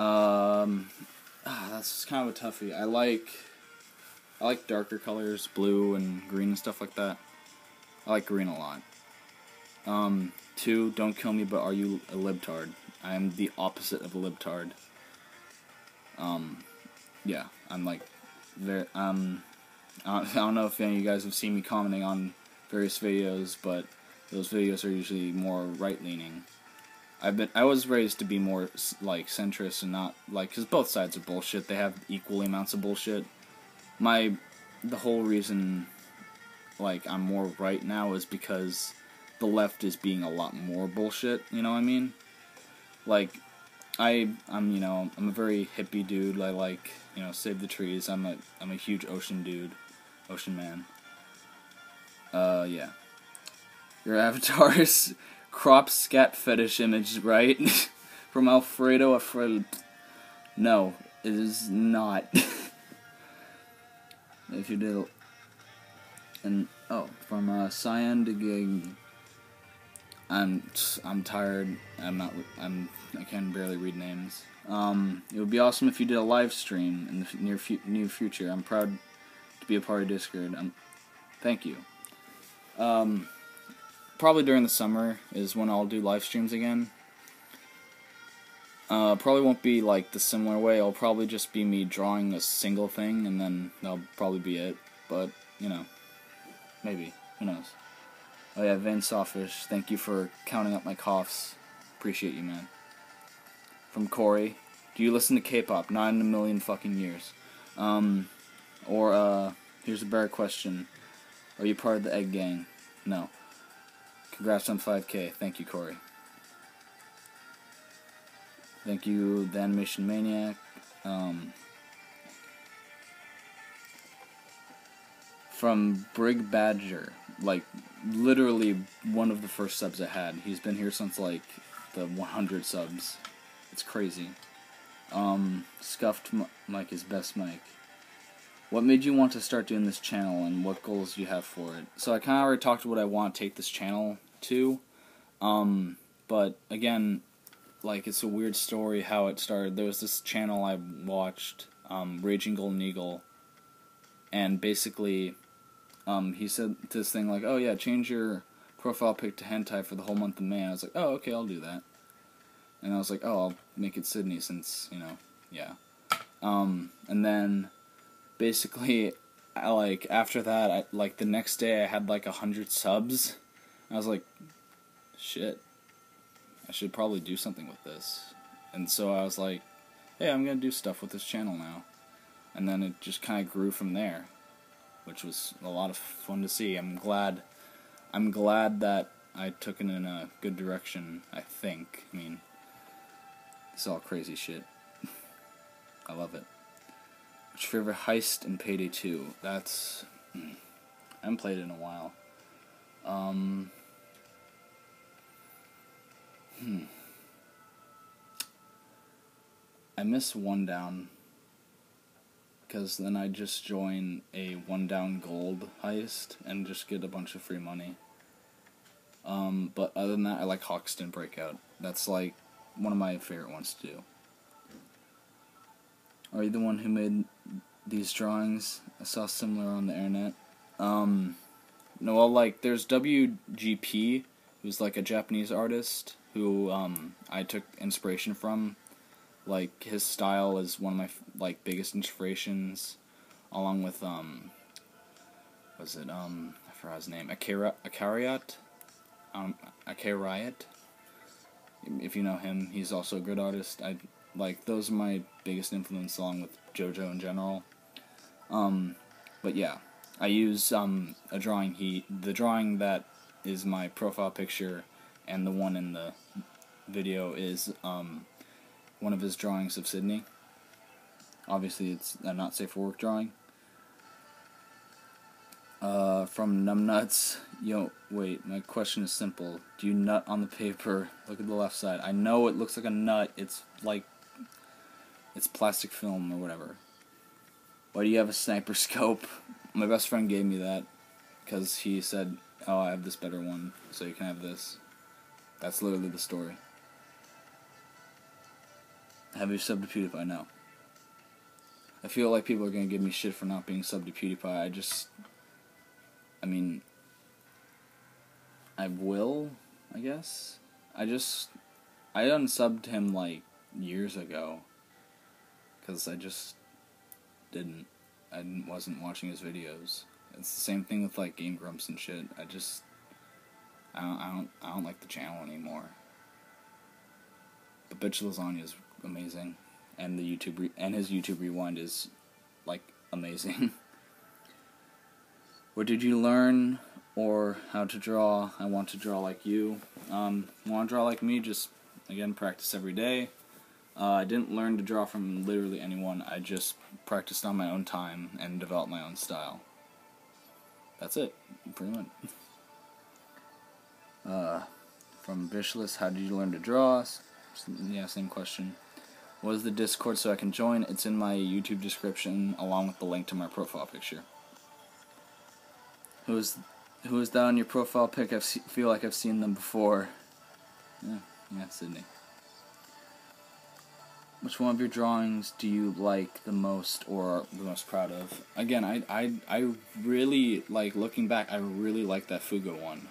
Um, ah, that's kind of a toughie. I like, I like darker colors, blue and green and stuff like that. I like green a lot. Um, two, don't kill me, but are you a libtard? I am the opposite of a libtard. Um, yeah, I'm like, very, um, I don't know if any of you guys have seen me commenting on various videos, but those videos are usually more right-leaning. I've been I was raised to be more like centrist and not like because both sides are bullshit. They have equal amounts of bullshit. My the whole reason like I'm more right now is because the left is being a lot more bullshit. You know what I mean? Like I I'm you know I'm a very hippie dude. I like you know save the trees. I'm a I'm a huge ocean dude, ocean man. Uh yeah. Your avatar is crop scat fetish image, right? From Alfredo Alfredo. No, it is not. if you did, and oh, from uh, Cyan to Gig. I'm I'm tired. I'm not. I'm I can barely read names. Um, it would be awesome if you did a live stream in the near fu- future. I'm proud to be a part of Discord. I'm, thank you. Um, probably during the summer is when I'll do live streams again. Uh, probably won't be like the similar way. It'll probably just be me drawing a single thing, and then that'll probably be it. But you know, maybe who knows. Oh yeah, Vin Sawfish, thank you for counting up my coughs. Appreciate you, man. From Corey, do you listen to K-pop? Not in a million fucking years. Um, or uh, here's a better question: Are you part of the Egg Gang? No. Congrats on 5K. Thank you, Corey. Thank you, the Animation Maniac. Um, from Brig Badger, like literally one of the first subs I had. He's been here since like the 100 subs. It's crazy. Um, Scuffed Mike is best Mike. What made you want to start doing this channel and what goals do you have for it? So I kind of already talked about what I want to take this channel to. Um, but again, like it's a weird story how it started. There was this channel I watched, um, Raging Golden Eagle, and basically, um, he said this thing like, "Oh yeah, change your profile pic to hentai for the whole month of May." I was like, "Oh okay, I'll do that." And I was like, "Oh, I'll make it Sydney since you know, yeah." Um, and then basically, I, like after that, I, like the next day, I had like a hundred subs. I was like, shit, I should probably do something with this. And so I was like, hey, I'm gonna do stuff with this channel now. And then it just kind of grew from there, which was a lot of fun to see. I'm glad, I'm glad that I took it in a good direction. I think. I mean, it's all crazy shit. I love it. What's your favorite heist in Payday 2? That's. Hmm, I haven't played it in a while. Um. Hmm. I miss One Down. Because then I just join a One Down Gold heist and just get a bunch of free money. Um, but other than that, I like Hoxton Breakout. That's like one of my favorite ones to do. Are you the one who made these drawings? I saw similar on the internet. Um, no, well, like there's WGP, who's like a Japanese artist who um, I took inspiration from. Like his style is one of my like biggest inspirations, along with um, was it um, I forgot his name, Akira Akariat, um, Akariat. If you know him, he's also a good artist. I like those are my biggest influence along with JoJo in general. Um, but yeah, I use um, a drawing he the drawing that is my profile picture, and the one in the video is um, one of his drawings of Sydney. Obviously, it's a not safe for work drawing. Uh, from Numbnuts, yo, wait, my question is simple. Do you nut on the paper? Look at the left side. I know it looks like a nut. It's like it's plastic film or whatever. Why do you have a sniper scope? My best friend gave me that because he said, "Oh, I have this better one, so you can have this." That's literally the story. Have you subbed to PewDiePie? No. I feel like people are gonna give me shit for not being subbed to PewDiePie. I just, I mean, I will, I guess. I just, I unsubbed him like years ago, cause I just didn't, I wasn't watching his videos. It's the same thing with like Game Grumps and shit. I just, I don't, I don't, I don't like the channel anymore. But Bitch Lasagna is amazing and the YouTube re- and his YouTube rewind is like amazing. what did you learn or how to draw? I want to draw like you. Um, want to draw like me? Just again practice every day. Uh, I didn't learn to draw from literally anyone. I just practiced on my own time and developed my own style. That's it, pretty much. Uh, from Bishless, how did you learn to draw? Yeah, same question. What is the Discord so I can join? It's in my YouTube description along with the link to my profile picture. Who is who is that on your profile pic? I feel like I've seen them before. Yeah, yeah, Sydney. Which one of your drawings do you like the most or the most proud of? Again, I I I really like looking back. I really like that Fuga one.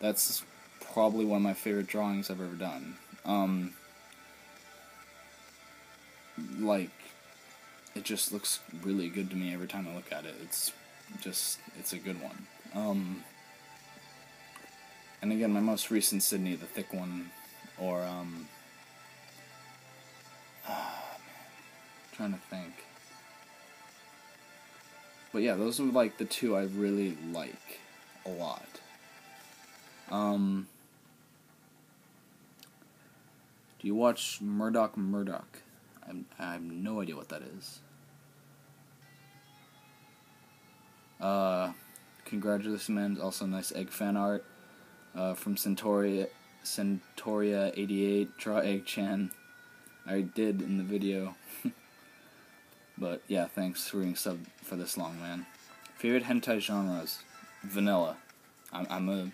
That's probably one of my favorite drawings I've ever done. Um, like it just looks really good to me every time I look at it. It's just it's a good one. Um, and again, my most recent Sydney, the thick one, or um, trying to think. But yeah, those are like the two I really like a lot. Um, do you watch Murdoch Murdoch? I'm, I have no idea what that is. Uh, congratulations, man. Also, nice egg fan art uh, from Centauria, Centauria88. Draw Egg Chan. I did in the video. but yeah, thanks for being sub for this long, man. Favorite hentai genres? Vanilla. I'm, I'm a,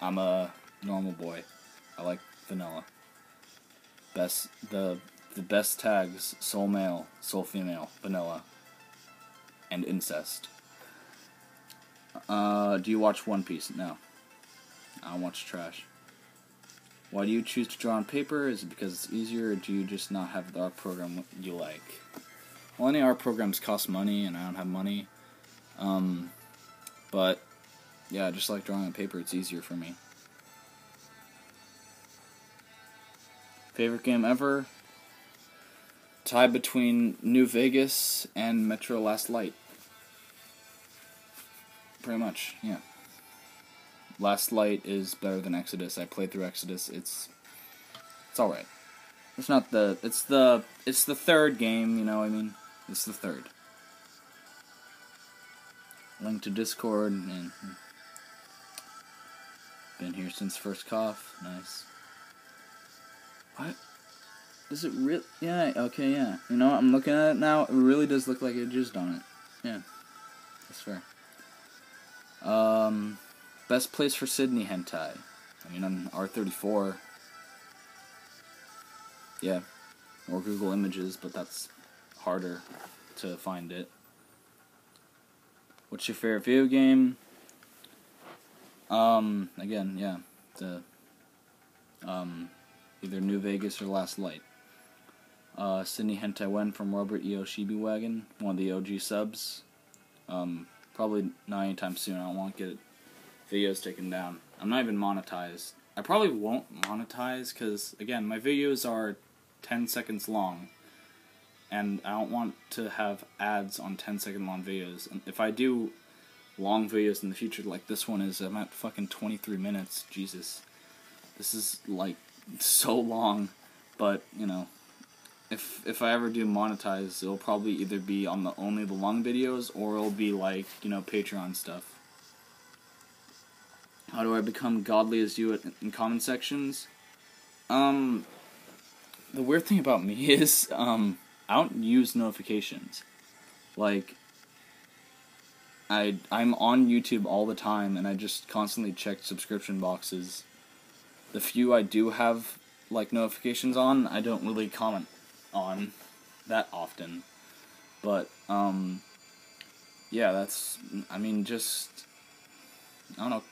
I'm a normal boy. I like vanilla. Best the the best tags sole male, sole female, vanilla, and incest. Uh, do you watch One Piece? No. I watch trash. Why do you choose to draw on paper? Is it because it's easier, or do you just not have the art program you like? Well, any art programs cost money, and I don't have money. Um, but yeah, just like drawing on paper, it's easier for me. Favorite game ever? Tie between New Vegas and Metro Last Light. Pretty much, yeah. Last Light is better than Exodus. I played through Exodus. It's it's all right. It's not the it's the it's the third game, you know, I mean, it's the third. Link to Discord and been here since first cough. Nice. What? Does it really? Yeah, okay, yeah. You know, I'm looking at it now. It really does look like it jizzed on it. Yeah. That's fair. Um, best place for Sydney hentai. I mean, on R34. Yeah. Or Google Images, but that's harder to find it. What's your favorite video game? Um, again, yeah. The, um, either New Vegas or Last Light. Uh, Sydney Hentai Wen from Robert E.O. Shibi Wagon, one of the OG subs. Um, probably not anytime soon. I don't want get videos taken down. I'm not even monetized. I probably won't monetize because, again, my videos are 10 seconds long. And I don't want to have ads on 10 second long videos. And if I do long videos in the future, like this one is, I'm at fucking 23 minutes. Jesus. This is, like, so long. But, you know, if if I ever do monetize, it'll probably either be on the only the long videos or it'll be like you know Patreon stuff. How do I become godly as you in comment sections? Um, the weird thing about me is um, I don't use notifications. Like, I I'm on YouTube all the time, and I just constantly check subscription boxes. The few I do have like notifications on, I don't really comment on that often. But um yeah, that's I mean just I don't know.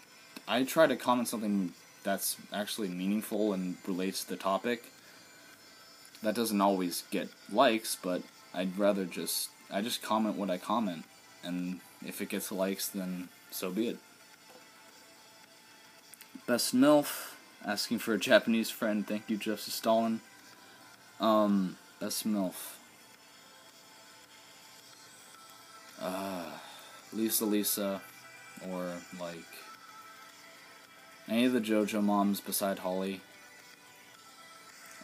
I try to comment something that's actually meaningful and relates to the topic. That doesn't always get likes, but I'd rather just I just comment what I comment and if it gets likes then so be it. Best MILF, asking for a Japanese friend. Thank you, Justice Stalin. Um, best MILF. Uh, Lisa Lisa, or like any of the JoJo moms beside Holly.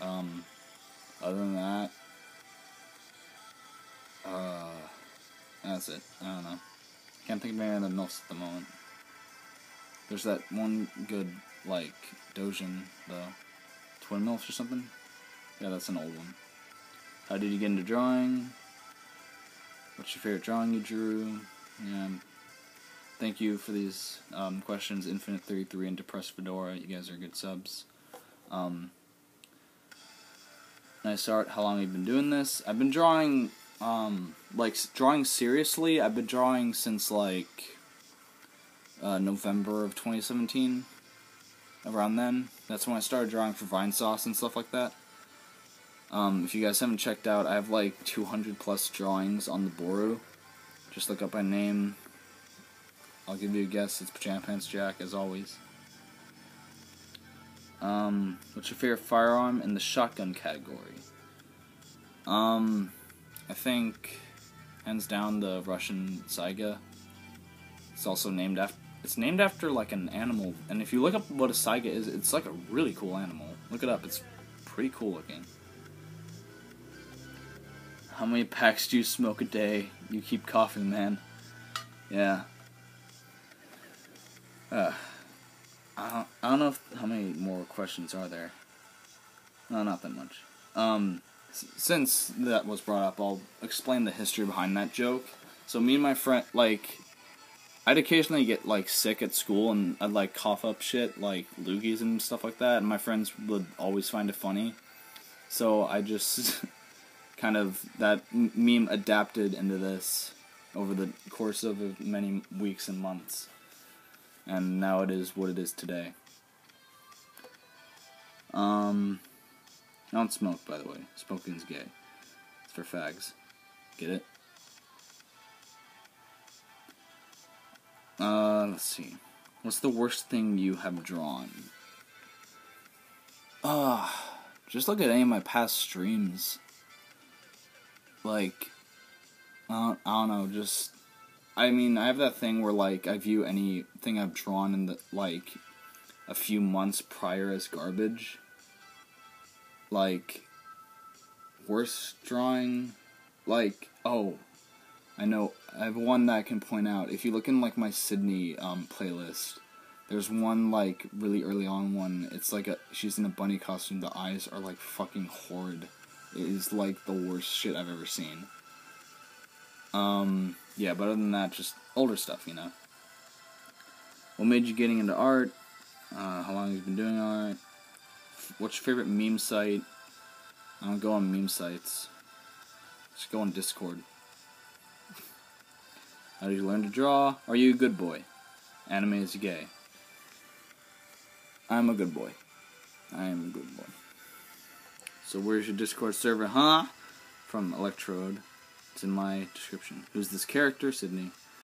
Um, other than that, uh, that's it. I don't know. Can't think of any other MILFs at the moment. There's that one good, like, Dojin, the Twin MILFs or something. Yeah, that's an old one. How did you get into drawing? What's your favorite drawing you drew? Yeah. Thank you for these um, questions, Infinite33 and Depressed Fedora. You guys are good subs. Um, nice art. How long have you been doing this? I've been drawing, um, like, drawing seriously. I've been drawing since, like, uh, November of 2017. Around then, that's when I started drawing for Vinesauce and stuff like that. Um, if you guys haven't checked out, I have like 200 plus drawings on the Booru. Just look up my name. I'll give you a guess. It's Pajamapants Jack, as always. Um, what's your favorite firearm in the shotgun category? Um, I think hands down the Russian Saiga. It's also named after it's named after like an animal, and if you look up what a saiga is, it's like a really cool animal. Look it up; it's pretty cool looking. How many packs do you smoke a day? You keep coughing, man. Yeah. Uh, I don't, I don't know if, how many more questions are there. No, not that much. Um, since that was brought up, I'll explain the history behind that joke. So me and my friend, like, I'd occasionally get like sick at school and I'd like cough up shit like loogies and stuff like that, and my friends would always find it funny. So I just kind of that meme adapted into this over the course of many weeks and months, and now it is what it is today. Um, I don't smoke, by the way. Smoking's gay. It's for fags. Get it? Uh, let's see. What's the worst thing you have drawn? Uh, just look at any of my past streams. Like, uh, I don't know, just. I mean, I have that thing where, like, I view anything I've drawn in the, like, a few months prior as garbage. Like, worst drawing? Like, oh, I know I have one that I can point out. If you look in like my Sydney um, playlist, there's one like really early on one. It's like a she's in a bunny costume. The eyes are like fucking horrid. It is like the worst shit I've ever seen. Um, yeah, but other than that, just older stuff, you know. What made you getting into art? Uh, how long have you been doing art? What's your favorite meme site? I don't go on meme sites. Just go on Discord. How did you learn to draw? Are you a good boy? Anime is gay. I'm a good boy. I am a good boy. So where's your Discord server, huh? From Electrode. It's in my description. Who's this character? Sydney.